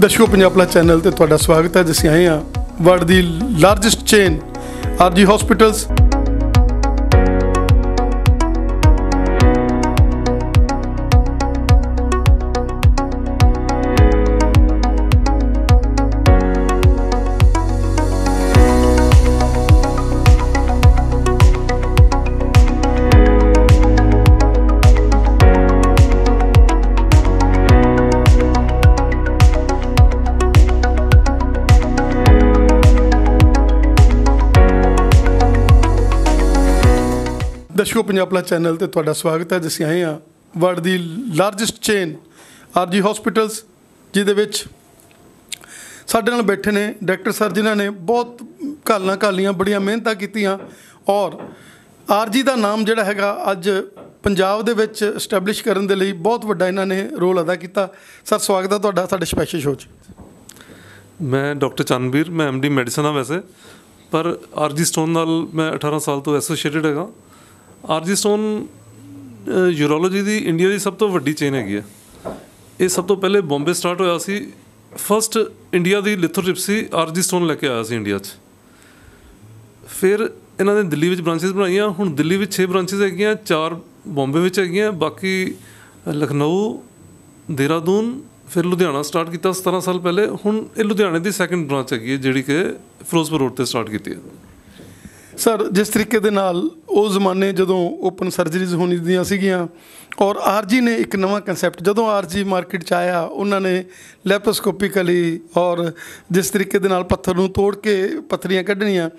ਦਰਸ਼ਕੋ Punjab plus channel ਤੇ ਤੁਹਾਡਾ ਸਵਾਗਤ ਹੈ, ਜਿਸ ਆਏ ਹਾਂ। ਵਰਲਡ ਦੀ ਲਾਰਜੈਸਟ ਚੇਨ ਆਰਜੀ ਹਸਪੀਟਲਸ ਦਰਸ਼ਕੋ ਪੰਜਾਬ ਪਲਸ ਚੈਨਲ ਤੇ ਤੁਹਾਡਾ ਸਵਾਗਤ ਹੈ। ਜਿਸ ਆਏ ਹਾਂ। ਵਰਲਡ ਦੀ ਲਾਰਜੈਸਟ ਚੇਨ ਆਰਜੀ ਹਸਪੀਟਲਸ ਜਿਹਦੇ ਵਿੱਚ ਸਾਡੇ ਨਾਲ ਬੈਠੇ ਨੇ ਡਾਕਟਰ ਸਰ, ਜਿਨ੍ਹਾਂ ਨੇ ਬਹੁਤ ਘਾਲਾਂ ਘਾਲੀਆਂ, ਬੜੀਆਂ ਮਿਹਨਤਾਂ ਕੀਤੀਆਂ। ਔਰ ਆਰਜੀ ਦਾ ਨਾਮ ਜਿਹੜਾ ਹੈਗਾ, ਅੱਜ ਪੰਜਾਬ ਦੇ ਵਿੱਚ ਐਸਟੈਬਲਿਸ਼ ਕਰਨ ਦੇ ਲਈ ਬਹੁਤ ਵੱਡਾ ਇਹਨਾਂ ਨੇ ਰੋਲ ਅਦਾ ਕੀਤਾ। ਸਰ, ਸਵਾਗਤ ਹੈ ਤੁਹਾਡਾ, ਸਾਡੇ ਸਪੈਸ਼ਲ ਸ਼ੋਅ 'ਚ। ਮੈਂ ਡਾਕਟਰ ਚੰਨਵੀਰ, ਮੈਂ ਐਮਡੀ ਮੈਡੀਸਨ ਆ ਵੈਸੇ। ਪਰ ਆਰਜੀ ਸਟੋਨ ਨਾਲ ਮੈਂ 18 ਸਾਲ ਤੋਂ ਐਸੋਸੀਏਟਡ ਹੈਗਾ। ਆਰਜੀ ਸਟੋਨ ਯੂਰੋਲੋਜੀ ਦੀ ਇੰਡੀਆ ਦੀ ਸਭ ਤੋਂ ਵੱਡੀ ਚੇਨ ਹੈਗੀ ਹੈ ਇਹ ਸਭ ਤੋਂ ਪਹਿਲੇ ਬੰਬੇ ਸਟਾਰਟ ਹੋਇਆ ਸੀ। ਫਸਟ ਇੰਡੀਆ ਦੀ ਲਿਥੋਟ੍ਰਿਪਸੀ ਆਰਜੀ ਸਟੋਨ ਲੈ ਕੇ ਆਇਆ ਸੀ ਇੰਡੀਆ 'ਚ। ਫਿਰ ਇਹਨਾਂ ਨੇ ਦਿੱਲੀ ਵਿੱਚ ਬ੍ਰਾਂਚਸ ਬਣਾਈਆਂ। ਹੁਣ ਦਿੱਲੀ ਵਿੱਚ 6 ਬ੍ਰਾਂਚਸ ਹੈਗੀਆਂ 4 ਬੰਬੇ ਵਿੱਚ ਹੈਗੀਆਂ, ਬਾਕੀ ਲਖਨਊ, ਦੇਹਰਾਦੂਨ, ਫਿਰ ਲੁਧਿਆਣਾ ਸਟਾਰਟ ਕੀਤਾ 17 ਸਾਲ ਪਹਿਲੇ। ਹੁਣ ਇਹ ਲੁਧਿਆਣੇ ਦੀ ਸੈਕੰਡ ਬ੍ਰਾਂਚ ਹੈਗੀ ਹੈ, ਜਿਹੜੀ ਕਿ ਫਿਰੋਜ਼ਪੁਰ ਰੋਡ ਤੇ ਸਟਾਰਟ ਕੀਤੀ ਹੈ। ਸਰ ਜਿਸ ਤਰੀਕੇ ਦੇ ਨਾਲ ਉਹ ਜ਼ਮਾਨੇ ਜਦੋਂ ਓਪਨ ਸਰਜਰੀਜ਼ ਹੋਣੀ ਦੀਆਂ ਸੀਗੀਆਂ ਔਰ ਆਰਜੀ ਨੇ ਇੱਕ ਨਵਾਂ ਕਨਸੈਪਟ ਜਦੋਂ ਆਰਜੀ ਮਾਰਕੀਟ 'ਚ ਆਇਆ, ਉਹਨਾਂ ਨੇ ਲੈਪਰੋਸਕੋਪਿਕਲੀ ਔਰ ਜਿਸ ਤਰੀਕੇ ਦੇ ਨਾਲ ਪੱਥਰ ਨੂੰ ਤੋੜ ਕੇ ਪੱਥਰੀਆਂ ਕੱਢਣੀਆਂ,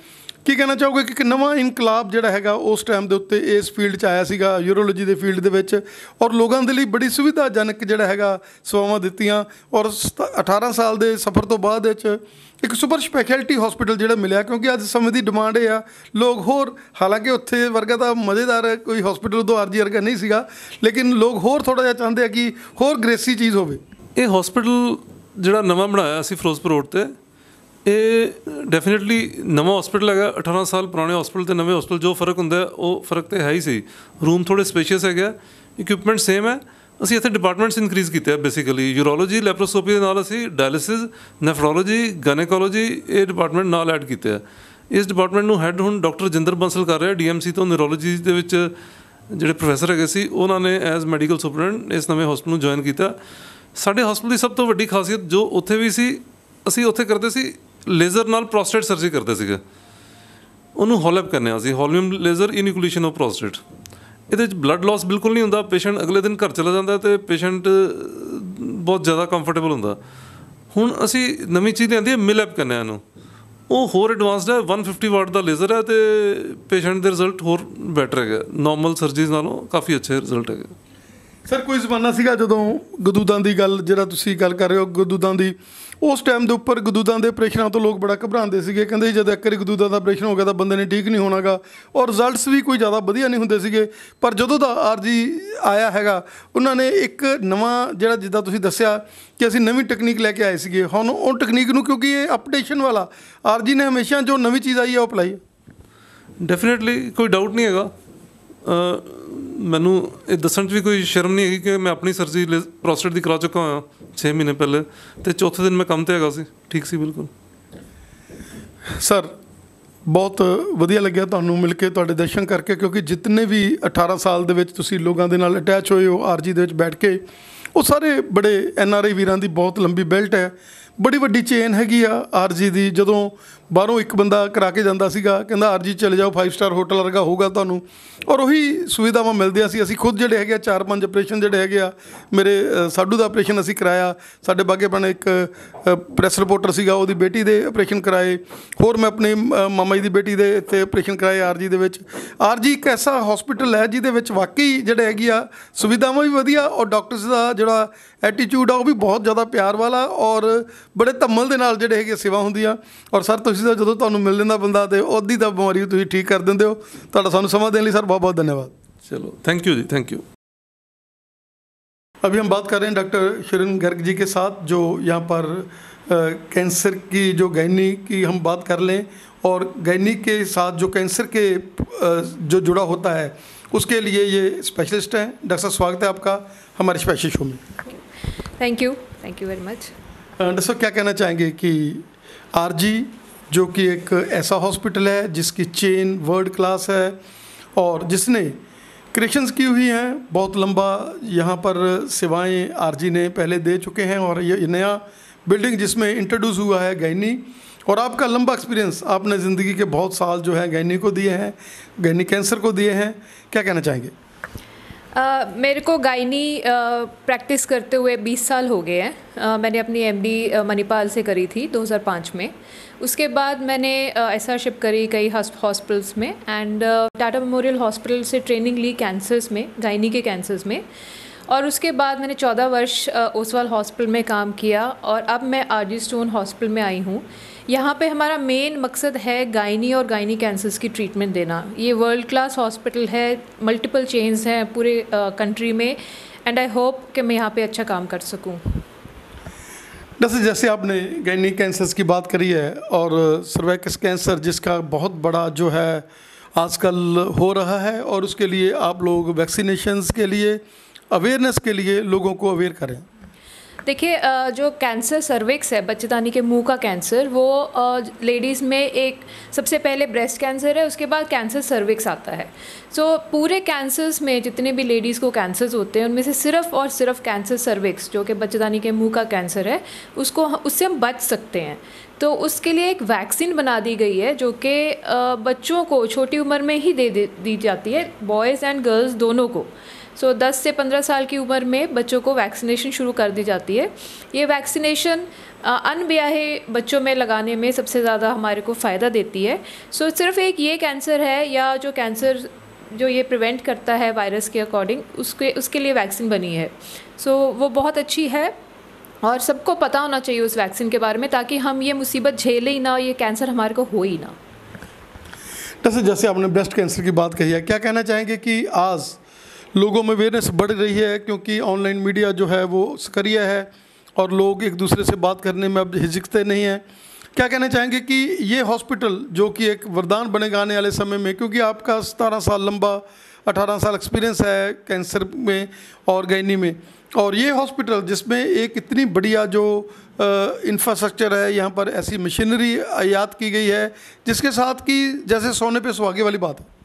ਕੀ ਕਹਿਣਾ ਚਾਹੋਗੇ ਕਿ ਇੱਕ ਨਵਾਂ ਇਨਕਲਾਬ ਜਿਹੜਾ ਹੈਗਾ, ਉਸ ਟਾਈਮ ਦੇ ਉੱਤੇ ਇਸ ਫੀਲਡ 'ਚ ਆਇਆ ਸੀਗਾ ਯੂਰੋਲੋਜੀ ਦੇ ਫੀਲਡ ਦੇ ਵਿੱਚ, ਔਰ ਲੋਕਾਂ ਦੇ ਲਈ ਬੜੀ ਸੁਵਿਧਾਜਨਕ ਜਿਹੜਾ ਹੈਗਾ, ਸੇਵਾਵਾਂ ਦਿੱਤੀਆਂ, ਔਰ ਸਤ- 18 ਸਾਲ ਦੇ ਸਫ਼ਰ ਤੋਂ ਬਾਅਦ ਵਿੱਚ ਇੱਕ ਸੁਪਰ ਸਪੈਸ਼ਲਿਟੀ ਹਸਪੀਟਲ ਜਿਹੜਾ ਮਿਲਿਆ, ਕਿਉਂਕਿ ਅੱਜ ਸਮੇਂ ਦੀ ਡਿਮਾਂਡ ਇਹ ਆ, ਲੋਕ ਹੋਰ, ਹਾਲਾਂਕਿ ਉੱਥੇ ਵਰਗਾ ਤਾਂ ਮਜ਼ੇਦਾਰ ਕੋਈ ਹਸਪੀਟਲ ਉਦੋਂ ਆਰਜੀ ਵਰਗਾ ਨਹੀਂ ਸੀਗਾ ਲੇਕਿਨ ਲੋਕ ਹੋਰ ਥੋੜਾ ਜਿਹਾ ਚਾਹੁੰਦੇ ਆ ਕਿ ਹੋਰ ਗ੍ਰੇਸੀ ਚੀਜ਼ ਹੋਵੇ। ਇਹ ਹਸਪੀਟਲ ਜਿਹੜਾ ਨਵਾਂ ਬਣਾਇਆ ਸੀ ਫਿਰੋਜ਼ਪੁਰ ਰੋਡ ਤੇ, ਇਹ ਡੈਫੀਨਿਟਲੀ ਨਵਾਂ ਹਸਪੀਟਲ ਹੈਗਾ। 18 ਸਾਲ ਪੁਰਾਣੇ ਹਸਪੀਟਲ ਤੇ ਨਵੇਂ ਹਸਪੀਟਲ ਜੋ ਫ਼ਰਕ ਹੁੰਦਾ, ਉਹ ਫ਼ਰਕ ਤੇ ਹੈ ਹੀ ਸੀ ਰੂਮ ਥੋੜੇ ਸਪੇਸ਼ੀਅਸ ਹੈਗਾ ਇਕਵਿਪਮੈਂਟ ਸੇਮ ਹੈ। ਅਸੀਂ ਇੱਥੇ ਡਿਪਾਰਟਮੈਂਟਸ ਇਨਕਰੀਜ਼ ਕੀਤੇ ਆ ਬੇਸਿਕਲੀ ਯੂਰੋਲੋਜੀ ਲੈਪਰੋਸਕੋਪੀ ਦੇ ਨਾਲ ਅਸੀਂ ਡਾਇਲਿਸਿਸ ਨੈਫਰੋਲੋਜੀ ਗਾਇਨੇਕੋਲੋਜੀ ਇਹ ਡਿਪਾਰਟਮੈਂਟ ਨਾਲ ਐਡ ਕੀਤੇ ਆ। ਇਸ ਡਿਪਾਰਟਮੈਂਟ ਨੂੰ ਹੈੱਡ ਹੁਣ ਡਾਕਟਰ ਜਿੰਦਰ ਬੰਸਲ ਕਰ ਰਿਹਾ ਡੀਐਮਸੀ ਤੋਂ ਨਿਊਰੋਲੋਜੀ ਦੇ ਵਿੱਚ ਜਿਹੜੇ ਪ੍ਰੋਫੈਸਰ ਹੈਗੇ ਸੀ, ਉਹਨਾਂ ਨੇ ਐਜ਼ ਮੈਡੀਕਲ ਸੁਪਰਡੈਂਟ ਇਸ ਨਵੇਂ ਹਸਪੀਟਲ ਨੂੰ ਜੁਆਇਨ ਕੀਤਾ। ਸਾਡੇ ਹਸਪੀਟਲ ਦੀ ਸਭ ਤੋਂ ਵੱਡੀ ਖਾਸੀਅਤ ਜੋ ਉੱਥੇ ਵੀ ਸੀ, ਅਸੀਂ ਉੱਥੇ ਕਰਦੇ ਸੀ ਲੇਜ਼ਰ ਨਾਲ ਪ੍ਰੋਸਟੇਟ ਸਰਜਰੀ ਕਰਦੇ ਸੀਗੇ। ਉਹਨੂੰ ਹੋਲਪ ਕਰਨੇ ਆ ਸੀ ਹੋਲਿum ਲੇਜ਼ਰ ਇਨਿਕੂਲੇਸ਼ਨ ਆਫ ਪ੍ਰੋਸਟੇਟ ਇਹਦੇ ਵਿੱਚ ਬਲੱਡ ਲਾਸ ਬਿਲਕੁਲ ਨਹੀਂ ਹੁੰਦਾ ਪੇਸ਼ੈਂਟ ਅਗਲੇ ਦਿਨ ਘਰ ਚਲਾ ਜਾਂਦਾ ਤੇ ਪੇਸ਼ੈਂਟ ਬਹੁਤ ਜ਼ਿਆਦਾ ਕੰਫਰਟੇਬਲ ਹੁੰਦਾ। ਹੁਣ ਅਸੀਂ ਨਵੀਂ ਚੀਜ਼ ਲਿਆਂਦੀ ਹੈ ਮਿਲਅਪ ਕਰਨੇ ਆ ਨੂੰ ਉਹ ਹੋਰ ਐਡਵਾਂਸਡ ਹੈ 150 ਵਾਟ ਦਾ ਲੇਜ਼ਰ ਹੈ ਤੇ ਪੇਸ਼ੈਂਟ ਦੇ ਰਿਜ਼ਲਟ ਹੋਰ ਬੈਟਰ ਹੈਗਾ ਨਾਰਮਲ ਸਰਜਰੀਜ਼ ਨਾਲੋਂ ਕਾਫੀ ਅੱਛੇ ਰਿਜ਼ਲਟ ਹੈਗੇ ਸਰ, ਕੋਈ ਜ਼ਮਾਨਾ ਸੀਗਾ ਜਦੋਂ ਗਦੂਦਾਂ ਦੀ ਗੱਲ, ਜਿਹੜਾ ਤੁਸੀਂ ਗੱਲ ਕਰ ਰਹੇ ਹੋ ਗਦੂਦਾਂ ਦੀ, ਉਸ ਟਾਈਮ ਦੇ ਉੱਪਰ ਗਦੂਦਾਂ ਦੇ ਆਪਰੇਸ਼ਨਾਂ ਤੋਂ ਲੋਕ ਬੜਾ ਘਬਰਾਉਂਦੇ ਸੀਗੇ, ਕਹਿੰਦੇ ਜਦ ਇੱਕ ਵਾਰੀ ਗਦੂਦਾਂ ਦਾ ਆਪਰੇਸ਼ਨ ਹੋ ਗਿਆ ਤਾਂ ਬੰਦੇ ਨੇ ਠੀਕ ਨਹੀਂ ਹੋਣਾਗਾ ਔਰ ਰਿਜ਼ਲਟਸ ਵੀ ਕੋਈ ਜ਼ਿਆਦਾ ਵਧੀਆ ਨਹੀਂ ਹੁੰਦੇ ਸੀਗੇ। ਪਰ ਜਦੋਂ ਦਾ ਆਰਜੀ ਆਇਆ ਹੈਗਾ, ਉਹਨਾਂ ਨੇ ਇੱਕ ਨਵਾਂ ਜਿਹੜਾ ਜਿੱਦਾਂ ਤੁਸੀਂ ਦੱਸਿਆ ਕਿ ਅਸੀਂ ਨਵੀਂ ਟੈਕਨੀਕ ਲੈ ਕੇ ਆਏ ਸੀਗੇ। ਹੁਣ ਉਹ ਟੈਕਨੀਕ ਨੂੰ ਕਿਉਂਕਿ ਇਹ ਅਪਡੇਸ਼ਨ ਵਾਲਾ ਆਰਜੀ ਨੇ ਹਮੇਸ਼ਾ ਜੋ ਨਵੀਂ ਚੀਜ਼ ਆਈ ਹੈ, ਉਹ ਅਪਲਾਈ ਡੈਫੀਨਿਟਲੀ ਕੋਈ ਡਾਊਟ ਨਹੀਂ ਹੈਗਾ। ਮੈਨੂੰ ਇਹ ਦੱਸਣ 'ਚ ਵੀ ਕੋਈ ਸ਼ਰਮ ਨਹੀਂ ਹੈਗੀ ਕਿ ਮੈਂ ਆਪਣੀ ਸਰਜਰੀ ਪ੍ਰੋਸਟੇਟ ਦੀ ਕਰਾ ਚੁੱਕਾ ਹਾਂ 6 ਮਹੀਨੇ ਪਹਿਲੇ। ਤੇ ਚੌਥੇ ਦਿਨ ਮੈਂ ਕੰਮ ਤੇ ਹੈਗਾ ਸੀ। ਠੀਕ ਸੀ, ਬਿਲਕੁਲ। ਸਰ ਬਹੁਤ ਵਧੀਆ ਲੱਗਿਆ ਤੁਹਾਨੂੰ ਮਿਲ ਕੇ ਤੁਹਾਡੇ ਦਰਸ਼ਨ ਕਰਕੇ, ਕਿਉਂਕਿ ਜਿੰਨੇ ਵੀ 18 ਸਾਲ ਦੇ ਵਿੱਚ ਤੁਸੀਂ ਲੋਕਾਂ ਦੇ ਨਾਲ ਅਟੈਚ ਹੋਏ ਹੋ ਆਰਜੀ ਦੇ ਵਿੱਚ ਬੈਠ ਕੇ, ਉਹ ਸਾਰੇ ਬੜੇ ਐਨ ਆਰ ਆਈ ਵੀਰਾਂ ਦੀ ਬਹੁਤ ਲੰਬੀ ਬੈਲਟ ਹੈ। ਬੜੀ ਵੱਡੀ ਚੇਨ ਹੈਗੀ ਆ ਆਰਜੀ ਦੀ। ਜਦੋਂ ਬਾਹਰੋਂ ਇੱਕ ਬੰਦਾ ਕਰਾ ਕੇ ਜਾਂਦਾ ਸੀਗਾ ਕਹਿੰਦਾ ਆਰਜੀ ਚਲੇ ਜਾਓ 5 ਸਟਾਰ ਹੋਟਲ ਵਰਗਾ ਹੋਊਗਾ ਤੁਹਾਨੂੰ। ਔਰ ਉਹੀ ਸੁਵਿਧਾਵਾਂ ਮਿਲਦੀਆਂ ਸੀ। ਅਸੀਂ ਖੁਦ ਜਿਹੜੇ ਹੈਗੇ ਆ ਚਾਰ ਪੰਜ ਆਪਰੇਸ਼ਨ ਜਿਹੜੇ ਹੈਗੇ ਆ ਮੇਰੇ ਅ, ਸਾਡੂ ਦਾ ਆਪਰੇਸ਼ਨ ਅਸੀਂ ਕਰਾਇਆ। ਸਾਡੇ ਬਾਗੇ ਬਣ ਇੱਕ ਪ੍ਰੈਸ ਰਿਪੋਰਟਰ ਸੀਗਾ ਉਹਦੀ ਬੇਟੀ ਦੇ ਆਪਰੇਸ਼ਨ ਕਰਾਏ। ਹੋਰ ਮੈਂ ਆਪਣੇ ਮਾਮਾ ਜੀ ਦੀ ਬੇਟੀ ਦੇ ਇੱਥੇ ਆਪਰੇਸ਼ਨ ਕਰਾਏ ਆਰਜੀ ਦੇ ਵਿੱਚ। ਆਰਜੀ ਇੱਕ ਐਸਾ ਹਸਪੀਟਲ ਹੈ ਜਿਹਦੇ ਵਿੱਚ ਵਾਕਈ ਜਿਹੜੇ ਹੈਗੀ ਆ ਸੁਵਿਧਾਵਾਂ ਵੀ ਵਧੀਆ ਔਰ ਡਾਕਟਰਸ ਦਾ ਜਿਹੜਾ ਐਟੀਟਿਊਡ ਆ ਉਹ ਵੀ ਬਹੁਤ ਜ਼ਿਆਦਾ ਪਿਆਰ ਵਾਲਾ ਔਰ ਬੜੇ ਧੰਮਲ ਦੇ ਨਾਲ ਜਿਹੜੇ ਹੈਗੇ ਸੇਵਾ ਹੁੰਦੀ ਆ ਔਰ ਸਰ ਤੁਸੀਂ ਤਾਂ ਜਦੋਂ ਤੁਹਾਨੂੰ ਮਿਲ ਲੈਂਦਾ ਬੰਦਾ ਤੇ ਉਹਦੀ ਤਾਂ ਬਿਮਾਰੀ ਤੁਸੀਂ ਠੀਕ ਕਰ ਦਿੰਦੇ ਹੋ ਤੁਹਾਡਾ ਸਾਨੂੰ ਸਮਾਂ ਦੇਣ ਲਈ ਸਰ बहुत बहुत धन्यवाद ਚਲੋ thank you ji thank you अभी हम बात कर रहे हैं डॉक्टर शिरन गर्ग जी के साथ जो यहाँ पर अ, कैंसर की जो गैनी की हम बात कर लें और गैनी के साथ जो कैंसर के अ, जो जुड़ा होता है उसके लिए ये स्पेशलिस्ट हैं डॉक्टर साहब स्वागत है आपका हमारे स्पेशल शो में thank you thank you very much doctor साहब क्या कहना चाहेंगे कि आरजी जो कि एक ऐसा हॉस्पिटल है जिसकी चेन वर्ल्ड क्लास है और जिसने क्रिएशंस की हुई हैं। बहुत लंबा यहाँ पर सेवाएँ आरजी ने पहले दे चुके हैं और ये नया बिल्डिंग जिसमें इंट्रोड्यूस हुआ है गैनी। और आपका लंबा एक्सपीरियंस आपने ज़िंदगी के बहुत साल जो है गैनी को दिए हैं, गैनी कैंसर को दिए हैं। क्या कहना चाहेंगे? मेरे को गायनी प्रैक्टिस करते हुए 20 साल हो गए हैं। मैंने अपनी एमडी मणिपाल से करी थी 2005 में। उसके बाद मैंने एस शिप करी कई हॉस्पिटल्स में एंड टाटा मेमोरियल हॉस्पिटल से ट्रेनिंग ली कैंसर्स में, गायनी के कैंसर्स में। और उसके बाद मैंने 14 वर्ष ओसवाल हॉस्पिटल में काम किया और अब मैं आर जी स्टोन हॉस्पिटल में आई हूँ। यहाँ पे हमारा मेन मकसद है गायनी और गायनी कैंसर्स की ट्रीटमेंट देना। ये वर्ल्ड क्लास हॉस्पिटल है मल्टीपल चेंज हैं पूरे कंट्री में एंड आई होप कि मैं यहाँ पे अच्छा काम कर सकूँ। जैसे जैसे आपने गायनी कैंसर्स की बात करी है और सर्वैक्स कैंसर जिसका बहुत बड़ा जो है आजकल हो रहा है और उसके लिए आप लोग वैक्सीनेशंस के लिए अवेयरनेस के लिए लोगों को अवेयर करें। देखिए जो कैंसर सर्विक्स है बच्चेदानी के मुँह का कैंसर वो लेडीज़ में एक सबसे पहले ब्रेस्ट कैंसर है उसके बाद कैंसर सर्विक्स आता है। सो so, पूरे कैंसर्स में जितने भी लेडीज़ को कैंसर्स होते हैं उनमें से सिर्फ़ और सिर्फ़ कैंसर सर्विक्स जो कि बच्चेदानी के मुँह का कैंसर है उसको उससे हम बच सकते हैं। तो उसके लिए एक वैक्सीन बना दी गई है जो कि बच्चों को छोटी उम्र में ही दे दी जाती है बॉयज़ एंड गर्ल्स दोनों को। सो so, 10 से 15 साल की उम्र में बच्चों को वैक्सीनेशन शुरू कर दी जाती है। ये वैक्सीनेशन अनब्याहे बच्चों में लगाने में सबसे ज़्यादा हमारे को फ़ायदा देती है। सो so, सिर्फ़ एक ये कैंसर है या जो कैंसर जो ये प्रिवेंट करता है वायरस के अकॉर्डिंग उसके उसके लिए वैक्सीन बनी है। सो so, वो बहुत अच्छी है और सबको पता होना चाहिए उस वैक्सीन के बारे में ताकि हम ये मुसीबत झेले ही ना ये कैंसर हमारे को हो ही ना। जैसे जैसे आपने ब्रेस्ट कैंसर की बात कही है क्या कहना चाहेंगे कि आज लोगों में अवेयरनेस बढ़ रही है क्योंकि ऑनलाइन मीडिया जो है वो सक्रिय है और लोग एक दूसरे से बात करने में अब हिचकते नहीं हैं। क्या कहना चाहेंगे कि ये हॉस्पिटल जो कि एक वरदान बनेगा आने वाले समय में, क्योंकि आपका सतारह साल लंबा, अठारह साल एक्सपीरियंस है कैंसर में और गैनी में। और ये हॉस्पिटल जिसमें एक इतनी बढ़िया जो इंफ्रास्ट्रक्चर है, यहाँ पर ऐसी मशीनरी आयात की गई है, जिसके साथ कि जैसे सोने पे सुहागे वाली बात है।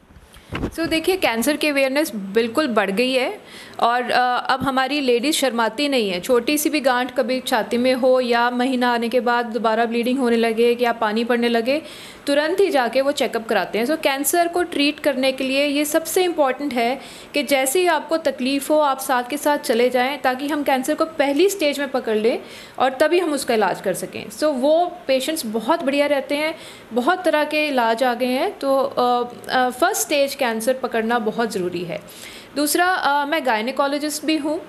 सो so, देखिए कैंसर की अवेयरनेस बिल्कुल बढ़ गई है और अब हमारी लेडीज़ शर्माती नहीं है। छोटी सी भी गांठ कभी छाती में हो या महीना आने के बाद दोबारा ब्लीडिंग होने लगे या पानी पड़ने लगे तुरंत ही जाके वो चेकअप कराते हैं। सो so, कैंसर को ट्रीट करने के लिए ये सबसे इंपॉर्टेंट है कि जैसे ही आपको तकलीफ़ हो आप साथ के साथ चले जाएँ ताकि हम कैंसर को पहली स्टेज में पकड़ लें और तभी हम उसका इलाज कर सकें। सो so, वो पेशेंट्स बहुत बढ़िया रहते हैं बहुत तरह के इलाज आ गए हैं। तो फ़र्स्ट स्टेज कैंसर पकड़ना बहुत ज़रूरी है। दूसरा आ, मैं गायनिकोलॉजिस्ट भी हूँ।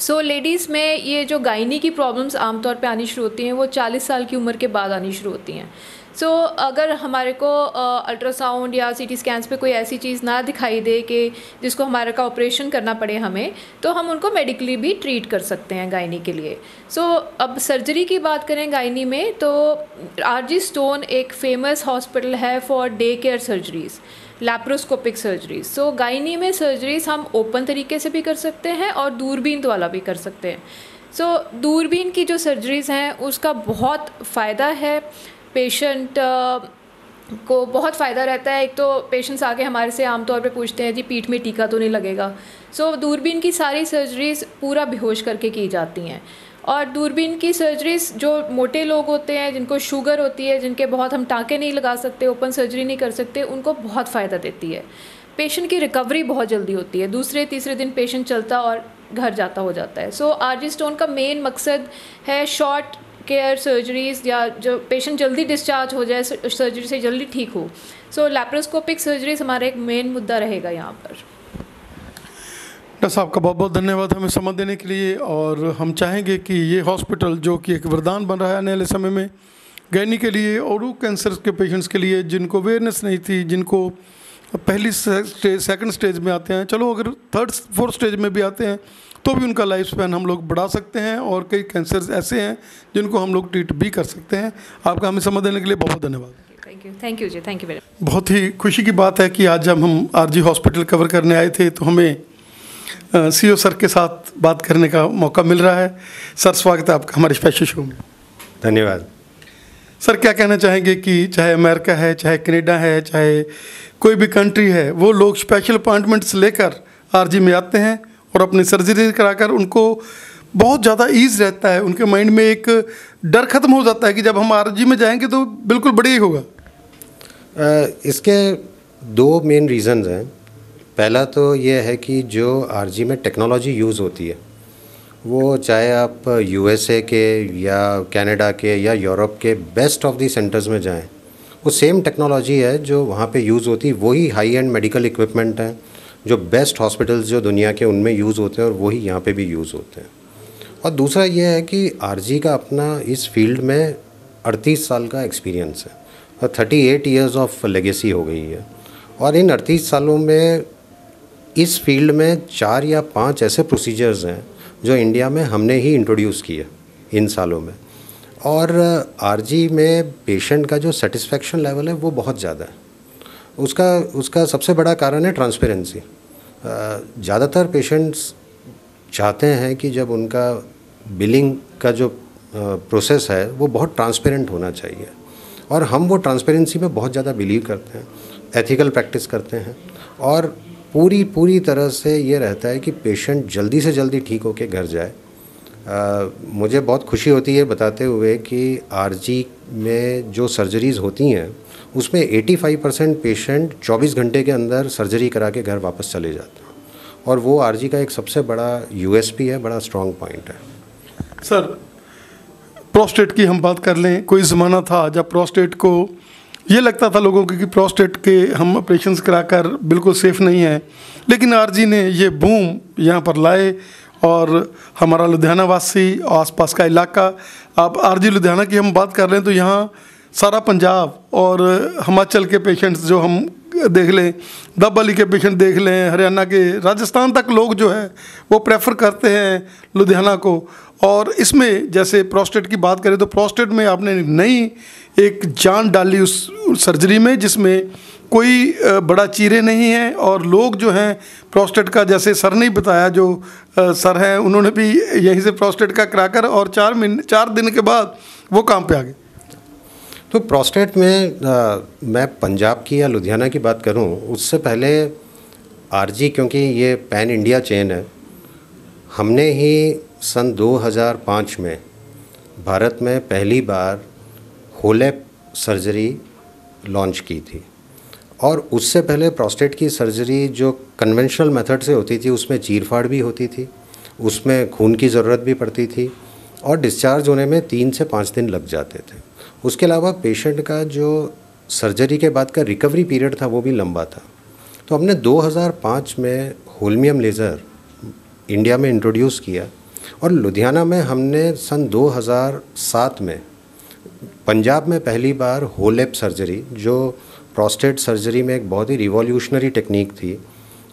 सो so, लेडीज़ में ये जो गायनी की प्रॉब्लम्स आमतौर पे आनी शुरू होती हैं वो 40 साल की उम्र के बाद आनी शुरू होती हैं। सो so, अगर हमारे को अल्ट्रासाउंड या सीटी स्कैंस पे कोई ऐसी चीज़ ना दिखाई दे कि जिसको हमारे का ऑपरेशन करना पड़े हमें तो हम उनको मेडिकली भी ट्रीट कर सकते हैं गायनी के लिए। सो so, अब सर्जरी की बात करें गायनी में तो आर जी स्टोन एक फ़ेमस हॉस्पिटल है for day care surgeries laparoscopic surgery so gynae में सर्जरीज हम ओपन तरीके से भी कर सकते हैं और दूरबीन वाला भी कर सकते हैं। सो so, दूरबीन की जो सर्जरीज़ हैं उसका बहुत फ़ायदा है। पेशेंट को बहुत फ़ायदा रहता है। एक तो पेशेंट्स आके हमारे से आमतौर पे पूछते हैं जी पीठ में टीका तो नहीं लगेगा? सो so, दूरबीन की सारी सर्जरीज़ पूरा बेहोश करके की जाती हैं। और दूरबीन की सर्जरीज जो मोटे लोग होते हैं जिनको शुगर होती है जिनके बहुत हम टाँके नहीं लगा सकते ओपन सर्जरी नहीं कर सकते उनको बहुत फ़ायदा देती है। पेशेंट की रिकवरी बहुत जल्दी होती है। दूसरे तीसरे दिन पेशेंट चलता और घर जाता हो जाता है। सो आर जी स्टोन का मेन मकसद है शॉर्ट केयर सर्जरीज या जो पेशेंट जल्दी डिस्चार्ज हो जाए सर्जरी से जल्दी ठीक हो। सो लैप्रोस्कोपिक सर्जरीज हमारा एक मेन मुद्दा रहेगा यहाँ पर। डॉक्टर साहब का बहुत बहुत धन्यवाद। हमें समझ देने के लिए और हम चाहेंगे कि ये हॉस्पिटल जो कि एक वरदान बन रहा है आने वाले समय में गैनी के लिए और कैंसर के पेशेंट्स के लिए जिनको अवेयरनेस नहीं थी, जिनको पहली स्टेज सेकंड स्टेज में आते हैं। चलो, अगर थर्ड फोर्थ स्टेज में भी आते हैं तो भी उनका लाइफ स्पैन हम लोग बढ़ा सकते हैं और कई कैंसर ऐसे हैं जिनको हम लोग ट्रीट भी कर सकते हैं। आपका हमें समझ देने के लिए बहुत धन्यवाद। Thank you thank you ji thank you very बहुत ही खुशी की बात है कि आज जब हम आरजी हॉस्पिटल कवर करने आए थे तो हमें सीईओ सर के साथ बात करने का मौका मिल रहा है। सर स्वागत है आपका हमारे स्पेशल शो में। धन्यवाद। सर क्या कहना चाहेंगे कि चाहे अमेरिका है चाहे कनेडा है चाहे कोई भी कंट्री है वो लोग स्पेशल अपॉइंटमेंट्स लेकर आरजी में आते हैं और अपनी सर्जरी कराकर उनको बहुत ज़्यादा ईज रहता है। उनके माइंड में एक डर खत्म हो जाता है कि जब हम आरजी में जाएँगे तो बिल्कुल बढ़िया ही होगा। अ, इसके दो मेन रीज़न्स हैं। पहला तो ये है कि जो आरजी में टेक्नोलॉजी यूज़ होती है वो चाहे आप यूएसए के या कनाडा के या यूरोप के बेस्ट ऑफ़ दी सेंटर्स में जाएँ वो सेम टेक्नोलॉजी है जो वहाँ पे यूज़ होती है। वही हाई एंड मेडिकल इक्विपमेंट हैं। जो बेस्ट हॉस्पिटल्स जो दुनिया के उनमें यूज़ होते हैं और वही यहाँ पे भी यूज़ होते हैं। और दूसरा ये है कि आरजी का अपना इस फ़ील्ड में अड़तीस साल का एक्सपीरियंस है। और thirty eight years of legacy हो गई है। और इन अड़तीस सालों में इस फ़ील्ड में चार या पाँच ऐसे प्रोसीजर्स हैं जो इंडिया में हमने ही इंट्रोड्यूस किए इन सालों में। और आरजी में पेशेंट का जो सेटिस्फेक्शन लेवल है वो बहुत ज़्यादा है। उसका उसका सबसे बड़ा कारण है ट्रांसपेरेंसी ज़्यादातर पेशेंट्स चाहते हैं कि जब उनका बिलिंग का जो प्रोसेस है वो बहुत ट्रांसपेरेंट होना चाहिए। और हम वो ट्रांसपेरेंसी में बहुत ज़्यादा बिलीव करते हैं एथिकल प्रैक्टिस करते हैं। और पूरी पूरी तरह से ये रहता है कि पेशेंट जल्दी से जल्दी ठीक होकर घर जाए। आ, मुझे बहुत खुशी होती है बताते हुए कि आरजी में जो सर्जरीज़ होती हैं उसमें 85 परसेंट पेशेंट 24 घंटे के अंदर सर्जरी करा के घर वापस चले जाते हैं। और वो आरजी का एक सबसे बड़ा यूएसपी है, बड़ा स्ट्रॉन्ग पॉइंट है। सर प्रोस्टेट की हम बात कर लें, कोई ज़माना था जब प्रोस्टेट को, ये लगता था लोगों को कि प्रोस्टेट के हम ऑपरेशन कराकर बिल्कुल सेफ़ नहीं है। लेकिन आरजी ने ये बूम यहाँ पर लाए और हमारा लुधियाना वासी आसपास का इलाका, आप आरजी लुधियाना की हम बात कर रहे हैं तो यहाँ सारा पंजाब और हिमाचल के पेशेंट्स जो हम देख लें दबली के पेशेंट देख लें, हरियाणा के, राजस्थान तक लोग जो है, वो प्रेफर करते हैं लुधियाना को। और इसमें जैसे प्रोस्टेट की बात करें तो प्रोस्टेट में आपने नई एक जान डाली उस सर्जरी में, जिसमें कोई बड़ा चीरे नहीं है और लोग जो हैं प्रोस्टेट का, जैसे सर ने बताया, जो सर हैं, उन्होंने भी यहीं से प्रोस्टेट का कराकर और चार महीने चार दिन के बाद वो काम पे आ गए। तो प्रोस्टेट में आ, मैं पंजाब की या लुधियाना की बात करूँ उससे पहले आरजी क्योंकि ये पैन इंडिया चेन है हमने ही सन 2005 में भारत में पहली बार होलेप सर्जरी लॉन्च की थी। और उससे पहले प्रोस्टेट की सर्जरी जो कन्वेंशनल मेथड से होती थी उसमें चीरफाड़ भी होती थी उसमें खून की ज़रूरत भी पड़ती थी और डिस्चार्ज होने में तीन से पाँच दिन लग जाते थे। उसके अलावा पेशेंट का जो सर्जरी के बाद का रिकवरी पीरियड था, वो भी लंबा था। तो हमने 2005 में होलमियम लेज़र इंडिया में इंट्रोड्यूस किया और लुधियाना में हमने सन 2007 में पंजाब में पहली बार होलेप सर्जरी जो प्रोस्टेट सर्जरी में एक बहुत ही रिवॉल्यूशनरी टेक्निक थी,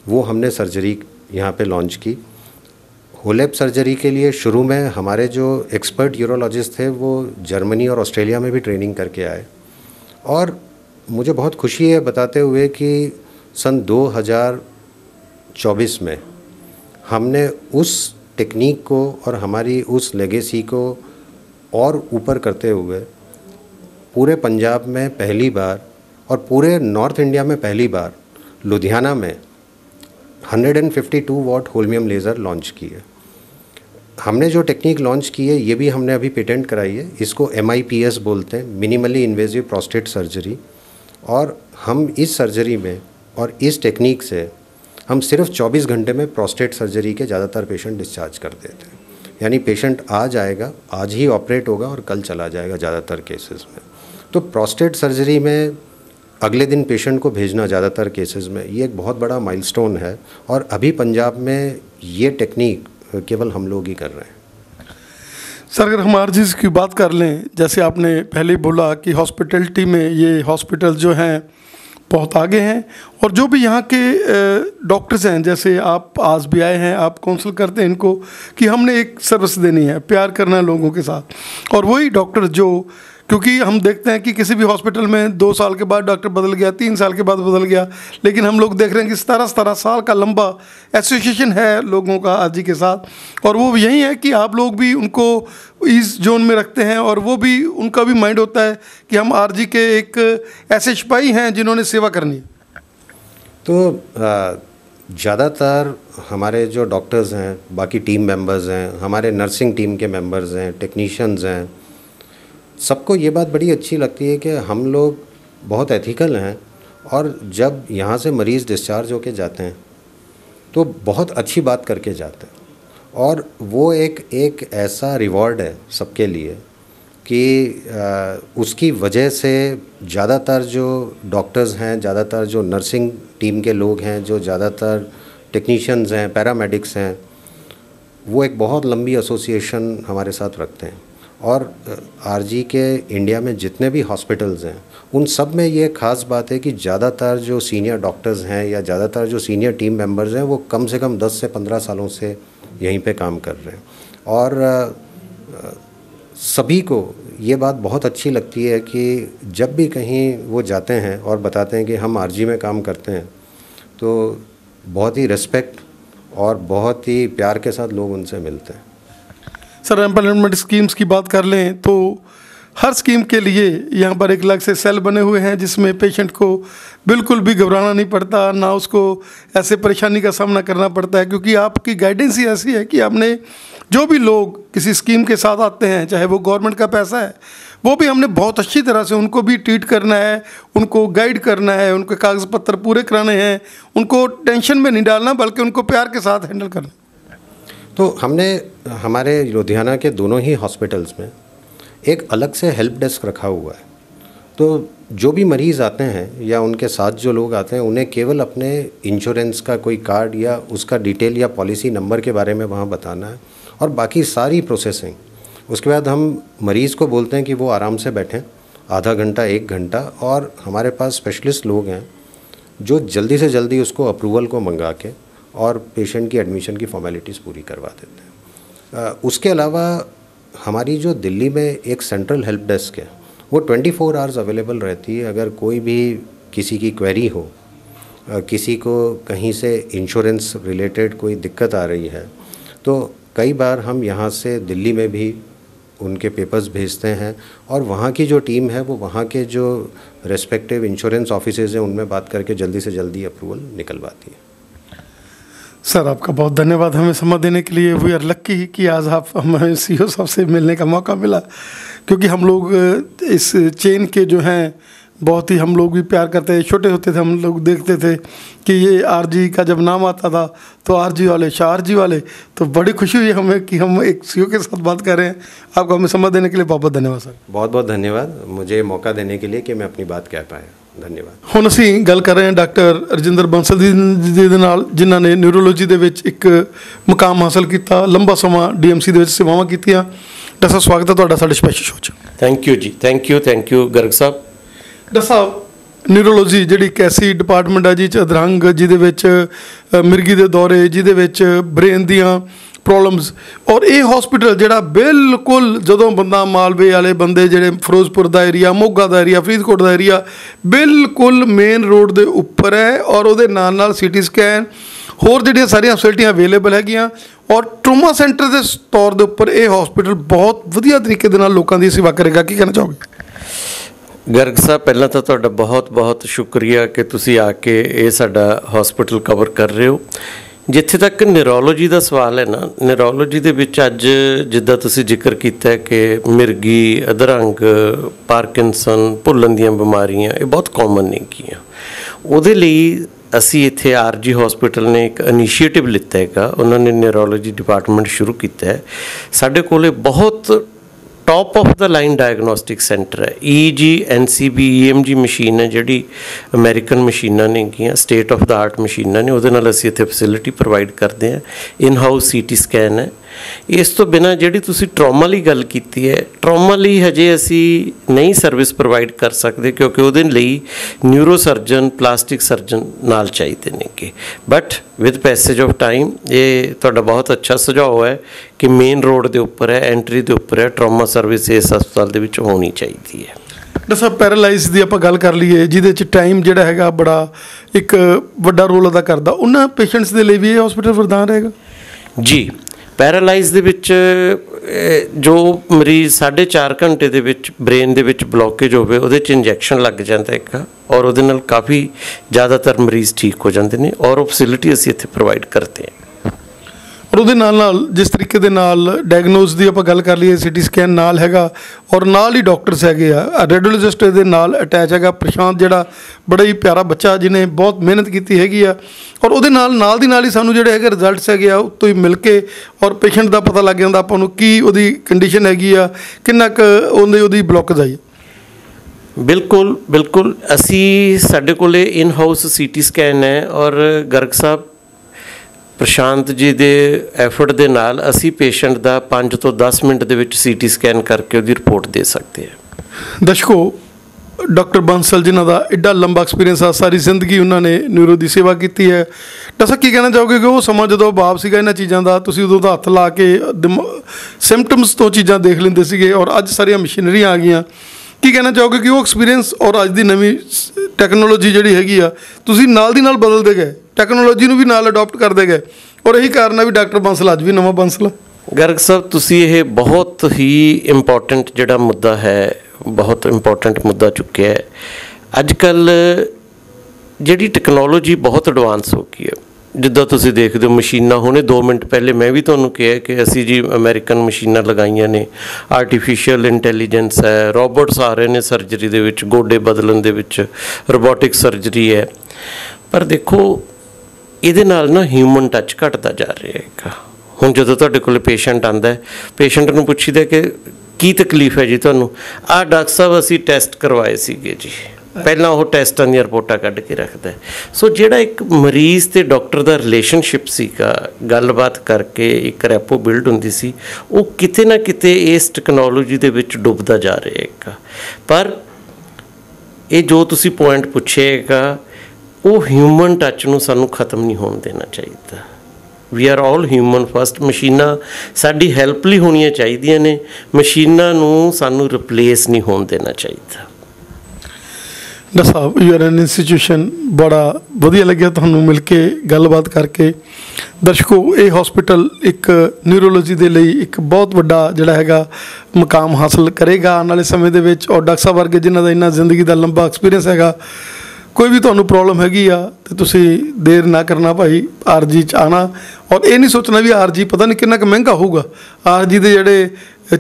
वो हमने सर्जरी यहाँ पे लॉन्च की। होलेप सर्जरी के लिए शुरू में हमारे जो एक्सपर्ट यूरोलॉजिस्ट थे, वो जर्मनी और ऑस्ट्रेलिया में भी ट्रेनिंग करके आए। और मुझे बहुत खुशी है बताते हुए कि सन 2024 में हमने उस टेक्निक को और हमारी उस लेगेसी को और ऊपर करते हुए पूरे पंजाब में पहली बार और पूरे नॉर्थ इंडिया में पहली बार लुधियाना में 152 वॉट होलमियम लेज़र लॉन्च की है हमने जो टेक्निक लॉन्च की है, ये भी हमने अभी पेटेंट कराई है। इसको एमआईपीएस बोलते हैं मिनिमली इन्वेजिव प्रोस्टेट सर्जरी और हम इस सर्जरी में और इस टेक्निक से हम सिर्फ़ 24 घंटे में प्रोस्टेट सर्जरी के ज़्यादातर पेशेंट डिस्चार्ज कर देते हैं। यानी पेशेंट आज आएगा आज ही ऑपरेट होगा और कल चला जाएगा ज़्यादातर केसेस में। तो प्रोस्टेट सर्जरी में अगले दिन पेशेंट को भेजना ज़्यादातर केसेस में, ये एक बहुत बड़ा माइलस्टोन है। और अभी पंजाब में ये टेक्निक केवल हम लोग ही कर रहे हैं। सर, अगर हम आरजीज की बात कर लें, जैसे आपने पहले बोला कि हॉस्पिटलिटी में ये हॉस्पिटल जो हैं, बहुत आगे हैं, और जो भी यहाँ के डॉक्टर्स हैं, जैसे आप आज भी आए हैं, आप काउंसिल करते हैं इनको, कि हमने एक सर्विस देनी है, प्यार करना है लोगों के साथ। और वही डॉक्टर जो क्योंकि हम देखते हैं कि किसी भी हॉस्पिटल में दो साल के बाद डॉक्टर बदल गया, तीन साल के बाद बदल गया। लेकिन हम लोग देख रहे हैं कि सतारह सतारह साल का लंबा एसोसिएशन है लोगों का आरजी के साथ। और वो यही है कि आप लोग भी उनको इस जोन में रखते हैं और वो भी, उनका भी माइंड होता है कि हम आरजी के एक ऐसे सिपाही हैं जिन्होंने सेवा करनी तो ज़्यादातर हमारे जो डॉक्टर्स हैं, बाकी टीम मेंबर्स हैं, हमारे नर्सिंग टीम के मेंबर्स हैं टेक्नीशियंस हैं सबको ये बात बड़ी अच्छी लगती है कि हम लोग बहुत एथिकल हैं और जब यहाँ से मरीज़ डिस्चार्ज होके जाते हैं तो बहुत अच्छी बात करके जाते हैं। और वो एक एक ऐसा रिवॉर्ड है सबके लिए कि आ, उसकी वजह से ज़्यादातर जो डॉक्टर्स हैं ज़्यादातर जो नर्सिंग टीम के लोग हैं जो ज़्यादातर टेक्नीशियंस हैं पैरामेडिक्स हैं वो एक बहुत लंबी एसोसिएशन हमारे साथ रखते हैं। और आरजी के इंडिया में जितने भी हॉस्पिटल्स हैं, उन सब में ये ख़ास बात है कि ज़्यादातर जो सीनियर डॉक्टर्स हैं या ज़्यादातर जो सीनियर टीम मेंबर्स हैं, वो कम से कम 10 से 15 सालों से यहीं पे काम कर रहे हैं। और सभी को ये बात बहुत अच्छी लगती है कि जब भी कहीं वो जाते हैं और बताते हैं कि हम आरजी में काम करते हैं तो बहुत ही रिस्पेक्ट और बहुत ही प्यार के साथ लोग उनसे मिलते हैं। सर एम्प्लॉयमेंट स्कीम्स की बात कर लें तो हर स्कीम के लिए यहाँ पर एक अलग से सेल बने हुए हैं, जिसमें पेशेंट को बिल्कुल भी घबराना नहीं पड़ता, ना उसको ऐसे परेशानी का सामना करना पड़ता है, क्योंकि आपकी गाइडेंस ही ऐसी है कि आपने जो भी लोग किसी स्कीम के साथ आते हैं, चाहे वो गवर्नमेंट का पैसा है, वो भी हमने बहुत अच्छी तरह से उनको भी ट्रीट करना है, उनको गाइड करना है, उनके कागज़ पत्र पूरे कराने हैं, उनको टेंशन में नहीं डालना, बल्कि उनको प्यार के साथ हैंडल करना तो हमने, हमारे लुधियाना के दोनों ही हॉस्पिटल्स में एक अलग से हेल्प डेस्क रखा हुआ है। तो जो भी मरीज़ आते हैं या उनके साथ जो लोग आते हैं, उन्हें केवल अपने इंश्योरेंस का कोई कार्ड या उसका डिटेल या पॉलिसी नंबर के बारे में वहाँ बताना है और बाकी सारी प्रोसेसिंग उसके बाद हम मरीज़ को बोलते हैं कि वो आराम से बैठें, आधा घंटा, एक घंटा और हमारे पास स्पेशलिस्ट लोग हैं जो जल्दी से जल्दी उसको अप्रूवल को मंगा के और पेशेंट की एडमिशन की फॉर्मेलिटीज़ पूरी करवा देते हैं। उसके अलावा हमारी जो दिल्ली में एक सेंट्रल हेल्प डेस्क है, वो 24 फोर आवर्स अवेलेबल रहती है। अगर कोई भी किसी की क्वेरी हो किसी को कहीं से इंश्योरेंस रिलेटेड कोई दिक्कत आ रही है तो कई बार हम यहाँ से दिल्ली में भी उनके पेपर्स भेजते हैं और वहाँ की जो टीम है, वो वहाँ के जो रेस्पेक्टिव इंश्योरेंस ऑफ़िस हैं, उनमें बात करके जल्दी से जल्दी अप्रूवल निकलवाती है। सर, आपका बहुत धन्यवाद हमें समय देने के लिए। वी आर लक्की कि आज आप हमें सी ओ साहब से मिलने का मौका मिला, क्योंकि हम लोग इस चेन के जो हैं, बहुत ही हम लोग भी प्यार करते हैं छोटे होते थे, हम लोग देखते थे कि ये आरजी का जब नाम आता था तो आरजी वाले, शाह जी वाले तो बड़ी खुशी हुई हमें कि हम एक सी के साथ बात कर रहे हैं। आपको हमें समय देने के लिए बहुत बहुत धन्यवाद, सर। बहुत बहुत धन्यवाद। मुझे मौका देने के लिए कि मैं अपनी बात कह पाया। ਧੰਨਵਾਦ। ਹੁਣ ਅਸੀਂ ਗੱਲ ਕਰ ਰਹੇ ਹਾਂ ਡਾਕਟਰ ਰਜਿੰਦਰ ਬੰਸਲ ਜੀ ਦੇ ਨਾਲ ਜਿਨ੍ਹਾਂ ਨੇ ਨਿਊਰੋਲੋਜੀ ਦੇ ਵਿੱਚ ਇੱਕ ਮੁਕਾਮ ਹਾਸਲ ਕੀਤਾ ਲੰਬਾ ਸਮਾਂ ਡੀਐਮਸੀ ਦੇ ਵਿੱਚ ਸੇਵਾਵਾਂ ਕੀਤੀਆਂ। ਡਾਕਟਰ ਸਵਾਗਤ ਹੈ ਤੁਹਾਡਾ ਸਾਡੇ ਸਪੈਸ਼ਲ ਸ਼ੋਅ 'ਚ। ਥੈਂਕ ਯੂ ਜੀ thank you thank you Garg Sahib. Doctor ਸਾਹਿਬ ਨਿਊਰੋਲੋਜੀ ਜਿਹੜੀ ਕੈਸੀ ਡਿਪਾਰਟਮੈਂਟ ਹੈ ਜੀ ਚ ਅਧਰੰਗ ਜਿਹਦੇ ਵਿੱਚ ਮਿਰਗੀ ਦੇ ਦੌਰੇ ਜਿਹਦੇ ਵਿੱਚ ਬ੍ਰੇਨ ਦੀਆਂ ਪ੍ਰੋਬਲਮਸ ਔਰ ਇਹ ਹਸਪੀਟਲ ਜਿਹੜਾ ਬਿਲਕੁਲ ਜਦੋਂ ਬੰਦਾ ਮਾਲਵੇ ਵਾਲੇ ਬੰਦੇ ਜਿਹੜੇ ਫਿਰੋਜ਼ਪੁਰ ਦਾ ਏਰੀਆ ਮੋਗਾ ਦਾ ਏਰੀਆ ਫਰੀਦਕੋਟ ਦਾ ਏਰੀਆ ਬਿਲਕੁਲ ਮੇਨ ਰੋਡ ਦੇ ਉੱਪਰ ਹੈ ਔਰ ਉਹਦੇ ਨਾਲ ਨਾਲ ਸੀਟੀ ਸਕੈਨ ਹੋਰ ਜਿਹੜੀਆਂ ਸਾਰੀਆਂ ਫੈਸਿਲਿਟੀਆਂ ਅਵੇਲੇਬਲ ਹੈਗੀਆਂ। ਔਰ ਟਰੋਮਾ ਸੈਂਟਰ ਦੇ ਤੌਰ ਦੇ ਉੱਪਰ ਇਹ ਹਸਪੀਟਲ ਬਹੁਤ ਵਧੀਆ ਤਰੀਕੇ ਦੇ ਨਾਲ ਲੋਕਾਂ ਦੀ ਸੇਵਾ ਕਰੇਗਾ। ਕੀ ਕਹਿਣਾ ਚਾਹੋਗੇ? ਗਰਗ ਸਾਹਿਬ, ਪਹਿਲਾਂ ਤਾਂ ਤੁਹਾਡਾ ਬਹੁਤ ਬਹੁਤ ਸ਼ੁਕਰੀਆ ਕਿ ਤੁਸੀਂ ਆ ਕੇ ਇਹ ਸਾਡਾ ਹਸਪੀਟਲ ਕਵਰ ਕਰ ਰਹੇ ਹੋ। ਜਿੱਥੇ ਤੱਕ ਨਿਊਰੋਲੋਜੀ ਦਾ ਸਵਾਲ ਹੈ ਨਾ ਨਿਊਰੋਲੋਜੀ ਦੇ ਵਿੱਚ ਅੱਜ ਜਿੱਦਾਂ ਤੁਸੀਂ ਜ਼ਿਕਰ ਕੀਤਾ ਹੈ ਕਿ ਮਿਰਗੀ, ਅਧਰੰਗ, ਪਾਰਕਿੰਸਨ, ਭੁੱਲਣ ਦੀਆਂ ਬਿਮਾਰੀਆਂ, ਇਹ ਬਹੁਤ ਕਾਮਨ ਨੇ ਕੀਆਂ ਉਹਦੇ ਲਈ ਅਸੀਂ ਇੱਥੇ ਆਰਜੀ ਹਸਪੀਟਲ ਨੇ ਇੱਕ ਇਨੀਸ਼ੀਏਟਿਵ ਲਿੱਤਾ ਹੈਗਾ, ਉਹਨਾਂ ਨੇ ਨਿਊਰੋਲੋਜੀ ਡਿਪਾਰਟਮੈਂਟ ਸ਼ੁਰੂ ਕੀਤਾ ਹੈ। ਸਾਡੇ ਕੋਲੇ ਬਹੁਤ top of the line diagnostic centre ਹੈ। ਈਜੀ ਐਨਸੀਬੀ ਈਐਮਜੀ ਮਸ਼ੀਨ ਹੈ ਜਿਹੜੀ ਅਮਰੀਕਨ ਮਸ਼ੀਨਾਂ ਨੇ ਗੀਆਂ ਸਟੇਟ ਆਫ ਦਾ ਆਰਟ ਮਸ਼ੀਨਾਂ ਨੇ। ਉਹਦੇ ਨਾਲ ਅਸੀਂ ਇੱਥੇ ਫੈਸਿਲਿਟੀ ਪ੍ਰੋਵਾਈਡ ਕਰਦੇ ਹਾਂ। ਇਨ ਹਾਊਸ ਸੀਟੀ ਸਕੈਨ ਹੈ। ਇਸ ਤੋਂ ਬਿਨਾ ਜਿਹੜੀ ਤੁਸੀਂ ਟਰਾਮਾ ਲਈ ਗੱਲ ਕੀਤੀ ਹੈ ਟਰਾਮਾ ਲਈ ਹਜੇ ਅਸੀਂ ਨਹੀਂ ਸਰਵਿਸ ਪ੍ਰੋਵਾਈਡ ਕਰ ਸਕਦੇ ਕਿਉਂਕਿ ਉਹਦੇ ਲਈ ਨਿਊਰੋ ਸਰਜਨ ਪਲਾਸਟਿਕ ਸਰਜਨ ਨਾਲ ਚਾਹੀਦੇ ਨੇਗੇ। But with passage of time ਇਹ ਤੁਹਾਡਾ ਬਹੁਤ ਅੱਛਾ ਸੁਝਾਅ ਹੈ ਕਿ ਮੇਨ ਰੋਡ ਦੇ ਉੱਪਰ ਹੈ ਐਂਟਰੀ ਦੇ ਉੱਪਰ ਹੈ ਟਰਾਮਾ ਸਰਵਿਸ ਇਸ ਹਸਪਤਾਲ ਦੇ ਵਿੱਚ ਹੋਣੀ ਚਾਹੀਦੀ ਹੈ। ਡਾਕਟਰ ਸਾਹਿਬ ਪੈਰਾਲਾਈਜ਼ ਦੀ ਆਪਾਂ ਗੱਲ ਕਰ ਲਈਏ ਜਿਹਦੇ ਚ ਟਾਈਮ ਜਿਹੜਾ ਹੈਗਾ ਬੜਾ ਇੱਕ ਵੱਡਾ ਰੋਲ ਅਦਾ ਕਰਦਾ ਉਹਨਾਂ ਪੇਸ਼ੈਂਟਸ ਦੇ ਲਈ ਵੀ ਇਹ ਹਸਪੀਟਲ ਵਰਦਾਨ ਰਹੇਗਾ? ਜੀ ਪੈਰਾਲਾਈਜ਼ ਦੇ ਵਿੱਚ ਜੋ ਮਰੀਜ਼ 4.5 ਘੰਟੇ ਦੇ ਵਿੱਚ ਬ੍ਰੇਨ ਦੇ ਵਿੱਚ ਬਲੌਕੇਜ ਹੋਵੇ, ਉਹਦੇ 'ਚ ਇੰਜੈਕਸ਼ਨ ਲੱਗ ਜਾਂਦਾ ਇੱਕ, ਔਰ ਉਹਦੇ ਨਾਲ ਕਾਫੀ ਜ਼ਿਆਦਾਤਰ ਮਰੀਜ਼ ਠੀਕ ਹੋ ਜਾਂਦੇ ਨੇ, ਔਰ ਉਹ ਫੈਸਿਲਿਟੀ ਅਸੀਂ ਇੱਥੇ ਪ੍ਰੋਵਾਈਡ ਕਰਦੇ ਹਾਂ। ਔਰ ਉਹਦੇ ਨਾਲ ਨਾਲ ਜਿਸ ਤਰੀਕੇ ਦੇ ਨਾਲ ਡਾਇਗਨੋਸ ਦੀ ਆਪਾਂ ਗੱਲ ਕਰ ਲਈਏ ਸਿਟੀ ਸਕੈਨ ਨਾਲ ਹੈਗਾ ਔਰ ਨਾਲ ਹੀ ਡਾਕਟਰਸ ਹੈਗੇ ਆ। ਰੈਡੀਓਲੋਜਿਸਟ ਦੇ ਨਾਲ ਅਟੈਚ ਹੈਗਾ। ਪ੍ਰਸ਼ਾਂਤ ਜਿਹੜਾ ਬੜਾ ਹੀ ਪਿਆਰਾ ਬੱਚਾ ਜਿਹਨੇ ਬਹੁਤ ਮਿਹਨਤ ਕੀਤੀ ਹੈਗੀ ਆ। ਔਰ ਉਹਦੇ ਨਾਲ ਨਾਲ ਦੀ ਨਾਲ ਹੀ ਸਾਨੂੰ ਜਿਹੜੇ ਹੈਗੇ ਰਿਜ਼ਲਟਸ ਹੈਗੇ ਆ, ਉੱਤੋਂ ਹੀ ਮਿਲ ਕੇ ਔਰ ਪੇਸ਼ੈਂਟ ਦਾ ਪਤਾ ਲੱਗ ਜਾਂਦਾ ਆਪਾਂ ਨੂੰ ਕੀ ਉਹਦੀ ਕੰਡੀਸ਼ਨ ਹੈਗੀ ਆ, ਕਿੰਨਾ ਕੁ ਉਹਦੀ ਉਹਦੀ ਬਲੌਕੇਜ ਆਈ ਬਿਲਕੁਲ ਬਿਲਕੁਲ। ਅਸੀਂ ਸਾਡੇ ਕੋਲੇ ਇਨ ਹਾਊਸ ਸੀਟੀ ਸਕੈਨ ਹੈ ਔਰ ਗਰਗ ਸਾਹਿਬ ਪ੍ਰਸ਼ਾਂਤ ਜੀ ਦੇ ਐਫਰਟ ਦੇ ਨਾਲ ਅਸੀਂ ਪੇਸ਼ੈਂਟ ਦਾ 5 ਤੋਂ 10 ਮਿੰਟ ਦੇ ਵਿੱਚ ਸੀਟੀ ਸਕੈਨ ਕਰਕੇ ਉਹਦੀ ਰਿਪੋਰਟ ਦੇ ਸਕਦੇ ਹਾਂ। ਦਰਸ਼ਕੋ, ਡਾਕਟਰ ਬੰਸਲ ਜਿਨ੍ਹਾਂ ਦਾ ਐਡਾ ਲੰਬਾ ਐਕਸਪੀਰੀਅੰਸ ਆ, ਸਾਰੀ ਜ਼ਿੰਦਗੀ ਉਹਨਾਂ ਨੇ ਨਿਊਰੋ ਦੀ ਸੇਵਾ ਕੀਤੀ ਹੈ। ਡਾਕਟਰ ਕੀ ਕਹਿਣਾ ਚਾਹੋਗੇ ਕਿ ਉਹ ਸਮਾਂ ਜਦੋਂ ਬਾਪ ਸੀਗਾ ਇਹਨਾਂ ਚੀਜ਼ਾਂ ਦਾ, ਤੁਸੀਂ ਉਦੋਂ ਦਾ ਹੱਥ ਲਾ ਕੇ ਸਿੰਪਟਮਸ ਤੋਂ ਚੀਜ਼ਾਂ ਦੇਖ ਲੈਂਦੇ ਸੀਗੇ ਔਰ ਅੱਜ ਸਾਰੀਆਂ ਮਸ਼ੀਨਰੀਆਂ ਆ ਗਈਆਂ। ਕੀ ਕਹਿਣਾ ਚਾਹੋਗੇ ਕਿ ਉਹ ਐਕਸਪੀਰੀਅੰਸ ਔਰ ਅੱਜ ਦੀ ਨਵੀਂ ਟੈਕਨੋਲੋਜੀ ਜਿਹੜੀ ਹੈਗੀ ਆ, ਤੁਸੀਂ ਨਾਲ ਦੀ ਨਾਲ ਬਦਲਦੇ ਗਏ? ਟੈਕਨੋਲੋਜੀ ਨੂੰ ਵੀ ਨਾਲ ਅਡਾਪਟ ਕਰਦੇ ਗਏ। ਔਰ ਇਹੀ ਕਾਰਨ ਆ ਵੀ ਡਾਕਟਰ ਬੰਸਲ ਅੱਜ ਵੀ ਨਵਾਂ ਬੰਸਲ ਗਰਗ ਸਾਹਿਬ ਤੁਸੀਂ ਇਹ ਬਹੁਤ ਹੀ ਇੰਪੋਰਟੈਂਟ ਜਿਹੜਾ ਮੁੱਦਾ ਹੈ, ਬਹੁਤ ਇੰਪੋਰਟੈਂਟ ਮੁੱਦਾ ਚੁੱਕਿਆ ਹੈ। ਅੱਜ ਕੱਲ ਜਿਹੜੀ ਟੈਕਨੋਲੋਜੀ ਬਹੁਤ ਐਡਵਾਂਸ ਹੋ ਗਈ ਹੈ। ਜਿੱਦਾਂ ਤੁਸੀਂ ਦੇਖਦੇ ਹੋ ਮਸ਼ੀਨਾਂ, ਹੁਣੇ 2 ਮਿੰਟ ਪਹਿਲੇ ਮੈਂ ਵੀ ਤੁਹਾਨੂੰ ਕਿਹਾ ਕਿ ਅਸੀਂ ਜੀ ਅਮਰੀਕਨ ਮਸ਼ੀਨਾਂ ਲਗਾਈਆਂ ਨੇ। ਆਰਟੀਫੀਸ਼ੀਅਲ ਇੰਟੈਲੀਜੈਂਸ ਹੈ ਰੋਬੋਟਸ ਆ ਰਹੇ ਨੇ ਸਰਜਰੀ ਦੇ ਵਿੱਚ, ਗੋਡੇ ਬਦਲਣ ਦੇ ਵਿੱਚ ਰੋਬੋਟਿਕ ਸਰਜਰੀ ਹੈ। ਪਰ ਦੇਖੋ ਇਹਦੇ ਨਾਲ ਨਾ ਹਿਊਮਨ ਟੱਚ ਘਟਦਾ ਜਾ ਰਿਹਾ ਹੈਗਾ ਹੁਣ ਜਦੋਂ ਤੁਹਾਡੇ ਕੋਲ ਪੇਸ਼ੈਂਟ ਆਂਦਾ ਹੈ ਪੇਸ਼ੈਂਟ ਨੂੰ ਪੁੱਛੀਦਾ ਕਿ ਕੀ ਤਕਲੀਫ ਹੈ ਜੀ ਤੁਹਾਨੂੰ? ਆਹ ਡਾਕਟਰ ਸਾਹਿਬ ਅਸੀਂ ਟੈਸਟ ਕਰਵਾਏ ਸੀਗੇ ਜੀ। ਪਹਿਲਾਂ ਉਹ ਟੈਸਟਾਂ ਦੀਆਂ ਰਿਪੋਰਟਾਂ ਕੱਢ ਕੇ ਰੱਖਦਾ ਸੋ ਜਿਹੜਾ ਇੱਕ ਮਰੀਜ਼ ਤੇ ਡਾਕਟਰ ਦਾ ਰਿਲੇਸ਼ਨਸ਼ਿਪ ਸੀਗਾ, ਗੱਲਬਾਤ ਕਰਕੇ ਇੱਕ ਰੈਪੋ ਬਿਲਡ ਹੁੰਦੀ ਸੀ, ਉਹ ਕਿਤੇ ਨਾ ਕਿਤੇ ਇਸ ਟੈਕਨੋਲੋਜੀ ਦੇ ਵਿੱਚ ਡੁੱਬਦਾ ਜਾ ਰਿਹਾ ਹੈਗਾ ਪਰ ਇਹ ਜੋ ਤੁਸੀਂ ਪੁਆਇੰਟ ਪੁੱਛੇਗਾ ਉਹ ਹਿਊਮਨ ਟੱਚ ਨੂੰ ਸਾਨੂੰ ਖਤਮ ਨਹੀਂ ਹੋਣ ਦੇਣਾ ਚਾਹੀਦਾ। We are all human first ਮਸ਼ੀਨਾਂ ਸਾਡੀ ਹੈਲਪ ਲਈ ਹੋਣੀਆਂ ਚਾਹੀਦੀਆਂ ਨੇ। ਮਸ਼ੀਨਾਂ ਨੂੰ ਸਾਨੂੰ ਰਿਪਲੇਸ ਨਹੀਂ ਹੋਣ ਦੇਣਾ ਚਾਹੀਦਾ। ਡਾਕਟਰ ਸਾਹਿਬ ਯੂ ਆਰ ਐਨ ਇੰਸਟੀਟਿਊਸ਼ਨ ਬੜਾ ਵਧੀਆ ਲੱਗਿਆ ਤੁਹਾਨੂੰ ਮਿਲ ਕੇ ਗੱਲਬਾਤ ਕਰਕੇ। ਦਰਸ਼ਕੋ, ਇਹ ਹਸਪੀਟਲ ਇੱਕ ਨਿਊਰੋਲੋਜੀ ਦੇ ਲਈ ਇੱਕ ਬਹੁਤ ਵੱਡਾ ਜਿਹੜਾ ਹੈਗਾ ਮੁਕਾਮ ਹਾਸਲ ਕਰੇਗਾ। ਆਉਣ ਵਾਲੇ ਸਮੇਂ ਦੇ ਵਿੱਚ ਔਰ ਡਾਕਟਰ ਸਾਹਿਬ ਵਰਗੇ ਜਿਨ੍ਹਾਂ ਦਾ ਇੰਨਾ ਜ਼ਿੰਦਗੀ ਦਾ ਲੰਬਾ ਐਕਸਪੀਰੀਅੰਸ ਹੈਗਾ ਕੋਈ ਵੀ ਤੁਹਾਨੂੰ ਪ੍ਰੋਬਲਮ ਹੈਗੀ ਆ, ਤੇ ਤੁਸੀਂ ਦੇਰ ਨਾ ਕਰਨਾ ਭਾਈ ਆਰਜੀ ਚ ਆਣਾ ਔਰ ਇਹ ਨਹੀਂ ਸੋਚਣਾ ਵੀ ਆਰਜੀ ਪਤਾ ਨਹੀਂ ਕਿੰਨਾ ਕੁ ਮਹਿੰਗਾ ਹੋਊਗਾ। ਆਰਜੀ ਦੇ ਜਿਹੜੇ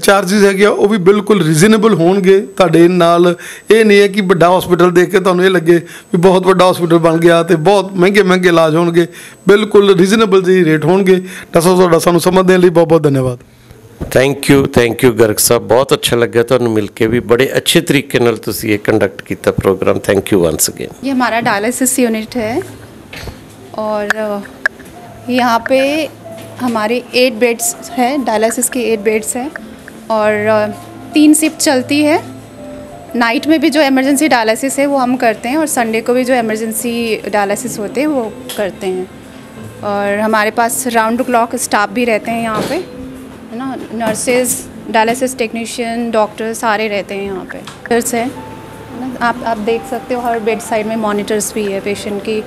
ਚਾਰजेस ਹੈਗੇ ਆ, ਉਹ ਵੀ ਬਿਲਕੁਲ ਰੀਜ਼ਨੇਬਲ ਹੋਣਗੇ ਤੁਹਾਡੇ ਨਾਲ। ਇਹ ਨਹੀਂ ਹੈ ਕਿ ਵੱਡਾ ਹਸਪੀਟਲ ਦੇਖ ਕੇ ਤੁਹਾਨੂੰ ਇਹ ਲੱਗੇ ਵੀ ਬਹੁਤ ਵੱਡਾ ਹਸਪੀਟਲ ਬਣ ਗਿਆ ਤੇ ਬਹੁਤ ਮਹਿੰਗੇ ਮਹਿੰਗੇ ਇਲਾਜ ਹੋਣਗੇ। ਬਿਲਕੁਲ ਰੀਜ਼ਨੇਬਲ ਜੀ ਰੇਟ ਹੋਣਗੇ। ਤਾਂ ਤੁਹਾਡਾ ਸਾਨੂੰ ਸਮਝ ਦੇਣ ਲਈ ਬਹੁਤ ਬਹੁਤ ਧੰਨਵਾਦ। thank you thank you Garg ਸਾਹਿਬ ਬਹੁਤ ਅੱਛਾ ਲੱਗਿਆ ਤੁਹਾਨੂੰ ਮਿਲ ਕੇ ਵੀ ਬੜੇ ਅੱਛੇ ਤਰੀਕੇ ਨਾਲ ਤੁਸੀਂ ਇਹ ਕੰਡਕਟ ਕੀਤਾ programme thank you once again ये हमारा डायलिसिस यूनिट है और अ, यहाँ पे हमारे एट बेड्स हैं डायलिसिस के एट बेड्स हैं और अ, तीन शिफ्ट चलती है नाइट में भी जो इमरजेंसी डायलिसिस है वो हम करते हैं और संडे को भी जो इमरजेंसी डायलिसिस होते हैं वो करते हैं और हमारे पास राउंड क्लॉक स्टाफ भी रहते हैं यहाँ पे है ना? नर्सेज डायलिसिस टेक्नीशियन डॉक्टर सारे रहते हैं यहाँ पे। नर्स है आप आप देख सकते हो, हर बेड साइड में मॉनिटर्स भी है पेशेंट की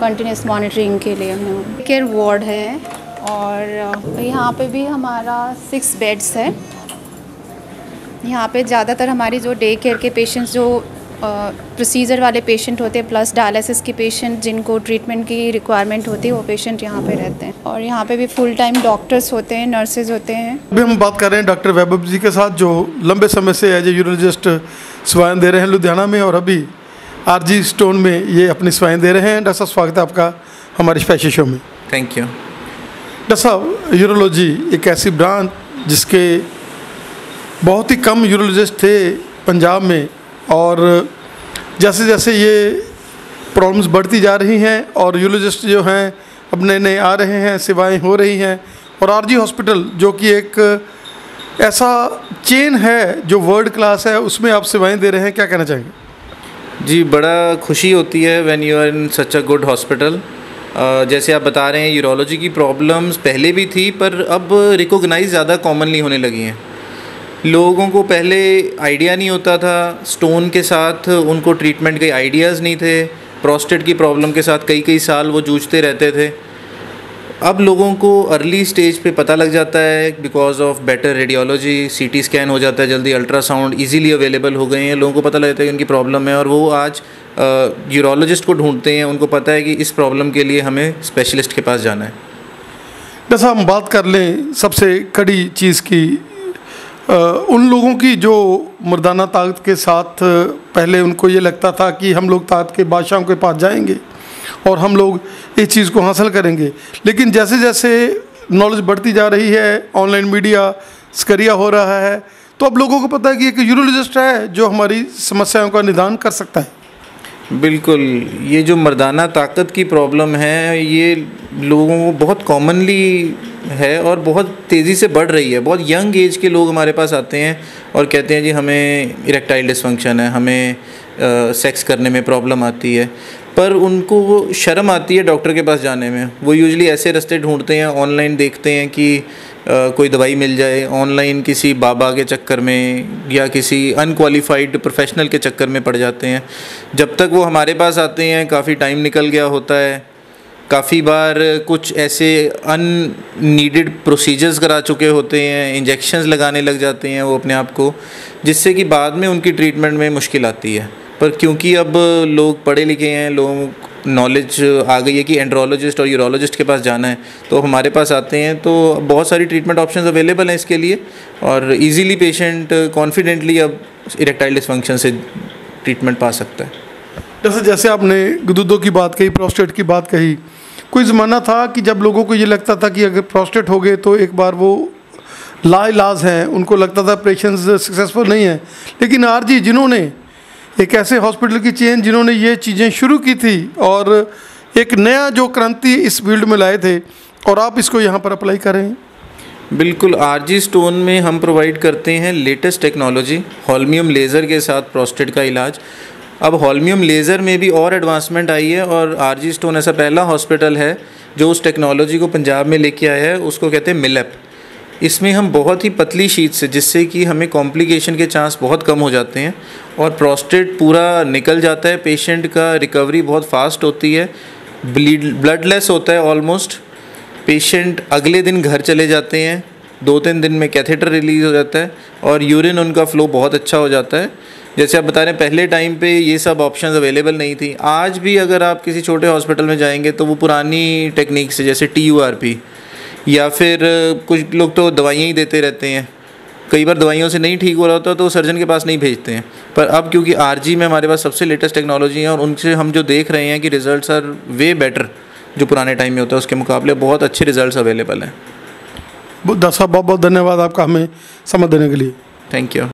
कंटिन्यूस मॉनिटरिंग के लिए हमें केयर वार्ड है और यहाँ पे भी हमारा सिक्स बेड्स है। यहाँ पे ज़्यादातर हमारी जो डे केयर के पेशेंट्स जो प्रोसीजर वाले पेशेंट होते हैं प्लस डायलिसिस के पेशेंट जिनको ट्रीटमेंट की रिक्वायरमेंट होती है वो पेशेंट यहाँ पे रहते हैं। और यहाँ पे भी फुल टाइम डॉक्टर्स होते हैं नर्सेज होते हैं। अभी हम बात कर रहे हैं डॉक्टर वैभव जी के साथ जो लंबे समय से एज ए यूरोलॉजिस्ट सेवाएँ दे रहे हैं लुधियाना में और अभी आरजी स्टोन में ये अपनी सेवाएँ दे रहे हैं। डॉक्टर साहब स्वागत है आपका हमारे स्पेशल शो में। थैंक यू डॉक्टर साहब यूरोलॉजी एक ऐसी ब्रांच जिसके बहुत ही कम यूरोलॉजिस्ट थे पंजाब में और जैसे जैसे ये प्रॉब्लम्स बढ़ती जा रही हैं और यूलोजिस्ट जो हैं अब नए नए आ रहे हैं, सेवाएँ हो रही हैं और आरजी हॉस्पिटल जो कि एक ऐसा चेन है जो वर्ल्ड क्लास है, उसमें आप सेवाएँ दे रहे हैं, क्या कहना चाहेंगे? जी, बड़ा खुशी होती है when you are in such a good hospital जैसे आप बता रहे हैं यूरोलॉजी की प्रॉब्लम्स पहले भी थी, पर अब रिकोगनाइज ज़्यादा कॉमनली होने लगी हैं। लोगों को पहले आइडिया नहीं होता था स्टोन के साथ उनको ट्रीटमेंट के आइडियाज़ नहीं थे प्रोस्टेट की प्रॉब्लम के साथ कई कई साल वो जूझते रहते थे। अब लोगों को अर्ली स्टेज पे पता लग जाता है because of better radiology CT scan हो जाता है जल्दी अल्ट्रासाउंड इजीली अवेलेबल हो गए हैं, लोगों को पता लगता है कि उनकी प्रॉब्लम है और वो आज यूरोलॉजिस्ट को ढूंढते हैं, उनको पता है कि इस प्रॉब्लम के लिए हमें स्पेशलिस्ट के पास जाना है। जैसा हम बात कर लें, सबसे कड़ी चीज़ की उन लोगों की जो मर्दाना ताकत के साथ पहले उनको ये लगता था कि हम लोग ताकत के बादशाहों के पास जाएँगे और हम लोग इस चीज़ को हासिल करेंगे। लेकिन जैसे जैसे नॉलेज बढ़ती जा रही है ऑनलाइन मीडिया स्करिया हो रहा है तो अब लोगों को पता है कि एक यूरोलॉजिस्ट है जो हमारी समस्याओं का निदान कर सकता है। बिल्कुल ये जो मर्दाना ताकत की प्रॉब्लम है ये लोगों को बहुत कॉमनली है और बहुत तेज़ी से बढ़ रही है। बहुत यंग एज के लोग हमारे पास आते हैं और कहते हैं जी हमें इरेक्टाइल डिसफंक्शन है हमें आ, सेक्स करने में प्रॉब्लम आती है। पर उनको वो शर्म आती है डॉक्टर के पास जाने में। वो यूजली ऐसे रास्ते ढूंढते हैं ऑनलाइन देखते हैं कि अ, कोई दवाई मिल जाए। ऑनलाइन किसी बाबा के चक्कर में या किसी अनक्वालिफाइड प्रोफेशनल के चक्कर में पड़ जाते हैं। जब तक वो हमारे पास आते हैं काफ़ी टाइम निकल गया होता है। काफ़ी बार कुछ ऐसे अन अननीडेड प्रोसीजर्स करा चुके होते हैं इंजेक्शंस लगाने लग जाते हैं वो अपने आप को जिससे कि बाद में उनकी ट्रीटमेंट में मुश्किल आती है। पर क्योंकि अब लोग पढ़े लिखे हैं, लोग नॉलेज आ गई है कि एंड्रोलॉजिस्ट और यूरोलॉजिस्ट के पास जाना है। तो हमारे पास आते हैं तो बहुत सारी ट्रीटमेंट ऑप्शंस अवेलेबल हैं इसके लिए और इजीली पेशेंट कॉन्फिडेंटली अब इरेक्टाइल डिसफंक्शन से ट्रीटमेंट पा सकता है। जैसे जैसे आपने गुदुदों की बात कही प्रोस्टेट की बात कही, कोई ज़माना था कि जब लोगों को ये लगता था कि अगर प्रोस्टेट हो गए तो एक बार वो लाइलाज हैं, उनको लगता था ऑपरेशन सक्सेसफुल नहीं है। लेकिन आर जी जिन्होंने एक ऐसे हॉस्पिटल की चेन जिन्होंने ये चीज़ें शुरू की थी और एक नया जो क्रांति इस फ़ील्ड में लाए थे, और आप इसको यहाँ पर अप्लाई करें। बिल्कुल, आरजी स्टोन में हम प्रोवाइड करते हैं लेटेस्ट टेक्नोलॉजी, हॉलमियम लेज़र के साथ प्रोस्टेट का इलाज। अब हॉलमियम लेज़र में भी और एडवांसमेंट आई है, और आरजी स्टोन ऐसा पहला हॉस्पिटल है जो उस टेक्नोलॉजी को पंजाब में लेके आया है, उसको कहते हैं मिलप। इसमें हम बहुत ही पतली शीट से जिससे कि हमें कॉम्प्लिकेशन के चांस बहुत कम हो जाते हैं और प्रोस्टेट पूरा निकल जाता है। पेशेंट का रिकवरी बहुत फास्ट होती है ब्लीड ब्लडलेस होता है ऑलमोस्ट पेशेंट अगले दिन घर चले जाते हैं दो तीन दिन में कैथेटर रिलीज़ हो जाता है और यूरिन उनका फ़्लो बहुत अच्छा हो जाता है। जैसे आप बता रहे हैं, पहले टाइम पे ये सब ऑप्शंस अवेलेबल नहीं थी। आज भी अगर आप किसी छोटे हॉस्पिटल में जाएँगे तो वो पुरानी टेक्निक से जैसे टी या फिर कुछ लोग तो दवाइयाँ ही देते रहते हैं। कई बार दवाइयों से नहीं ठीक हो रहा होता तो सर्जन के पास नहीं भेजते हैं। पर अब क्योंकि आरजी में हमारे पास सबसे लेटेस्ट टेक्नोलॉजी है और उनसे हम जो देख रहे हैं कि रिज़ल्ट आर वे बेटर जो पुराने टाइम में होता है उसके मुकाबले बहुत अच्छे रिज़ल्ट अवेलेबल हैं। डॉक्टर साहब बहुत बहुत धन्यवाद आपका हमें समझ देने के लिए। Thank you